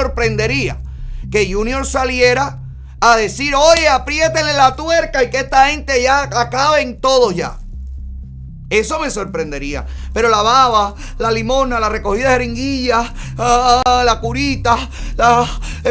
sorprendería que Junior saliera a decir, oye, apriétenle la tuerca y que esta gente ya acaben todo ya. Eso me sorprendería. Pero la baba, la limona, la recogida de jeringuillas, ah, la curita, la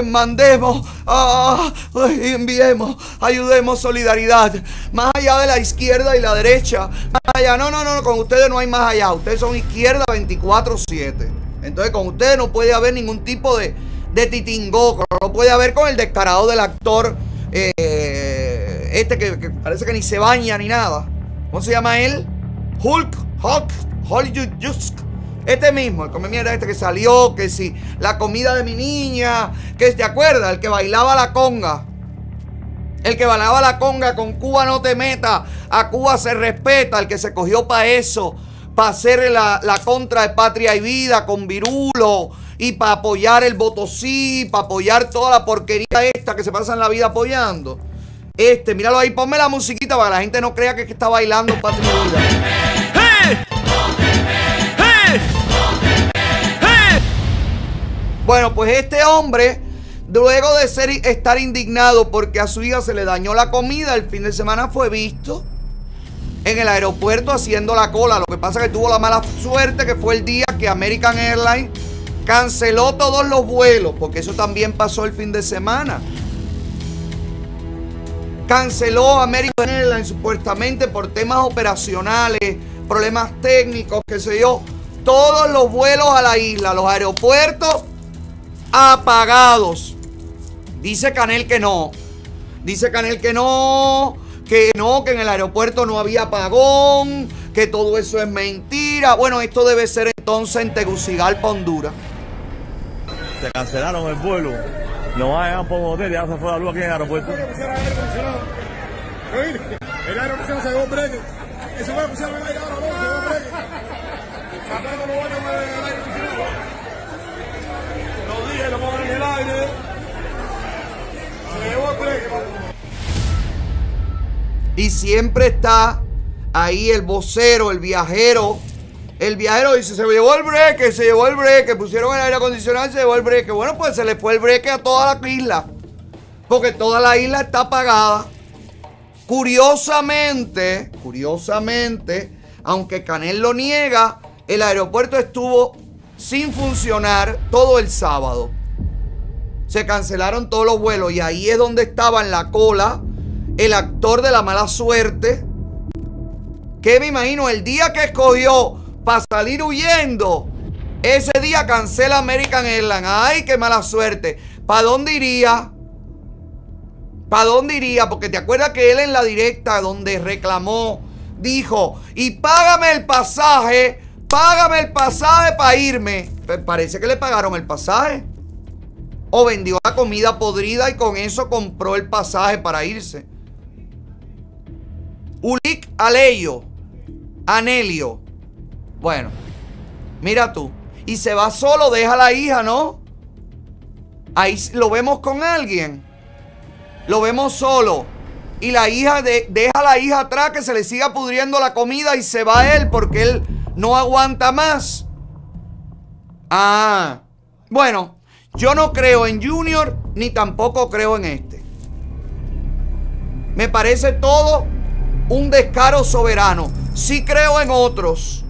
mandemos, ah, enviemos, ayudemos, solidaridad. Más allá de la izquierda y la derecha. Más allá, no, no, no, con ustedes no hay más allá. Ustedes son izquierda 24-7. Entonces con ustedes no puede haber ningún tipo de, de titingó. No puede haber con el descarado del actor. Eh, este que, parece que ni se baña ni nada. ¿Cómo se llama él? Hulk, Hulk, Hollywood. Este mismo, el come mierda este que salió, que si la comida de mi niña, que te acuerdas, el que bailaba la conga. El que bailaba la conga con Cuba no te meta, a Cuba se respeta, el que se cogió para eso, para hacer la, la, contra de patria y vida con virulo y para apoyar el voto sí, para apoyar toda la porquería esta que se pasa en la vida apoyando. Este, míralo ahí, ponme la musiquita para que la gente no crea que, está bailando Patria Bueno, pues este hombre, luego de ser, estar indignado porque a su hija se le dañó la comida, el fin de semana fue visto en el aeropuerto haciendo la cola. Lo que pasa es que tuvo la mala suerte que fue el día que American Airlines canceló todos los vuelos, porque eso también pasó el fin de semana canceló American Airlines supuestamente por temas operacionales, problemas técnicos, qué sé yo. Todos los vuelos a la isla, los aeropuertos apagados. Dice Canel que no. Dice Canel que no, que no, que en el aeropuerto no había apagón, que todo eso es mentira. Bueno, esto debe ser entonces en Tegucigalpa, Honduras. Se cancelaron el vuelo no vayan por un hotel, ya se fue la luz aquí en el aeropuerto. El aire acondicionado se un break. Eso fue pusieron el aire ahora, no, se un break. Sacando los baños del aire acondicionado. Los días lo pongan en el aire. Se llevó el break. Y siempre está ahí el vocero, el viajero el viajero dice, se llevó el breque, se llevó el breque, pusieron el aire acondicionado y se llevó el breque. Bueno, pues se le fue el breque a toda la isla. Porque toda la isla está apagada. Curiosamente, curiosamente, aunque Canel lo niega, el aeropuerto estuvo sin funcionar todo el sábado. Se cancelaron todos los vuelos y ahí es donde estaba en la cola el actor de la mala suerte. Que me imagino el día que escogió para salir huyendo. Ese día cancela American Airlines. Ay, qué mala suerte. ¿Para dónde iría? ¿Para dónde iría? Porque te acuerdas que él en la directa donde reclamó, dijo, y págame el pasaje, págame el pasaje para irme. parece que le pagaron el pasaje. O vendió la comida podrida y con eso compró el pasaje para irse. Ulic Aleyo, Anelio, bueno, mira tú. Y se va solo, deja a la hija, ¿no? Ahí lo vemos con alguien. Lo vemos solo. Y la hija deja a la hija atrás que se le siga pudriendo la comida y se va él porque él no aguanta más. Ah, bueno, yo no creo en Junior ni tampoco creo en este. Me parece todo un descaro soberano. Sí creo en otros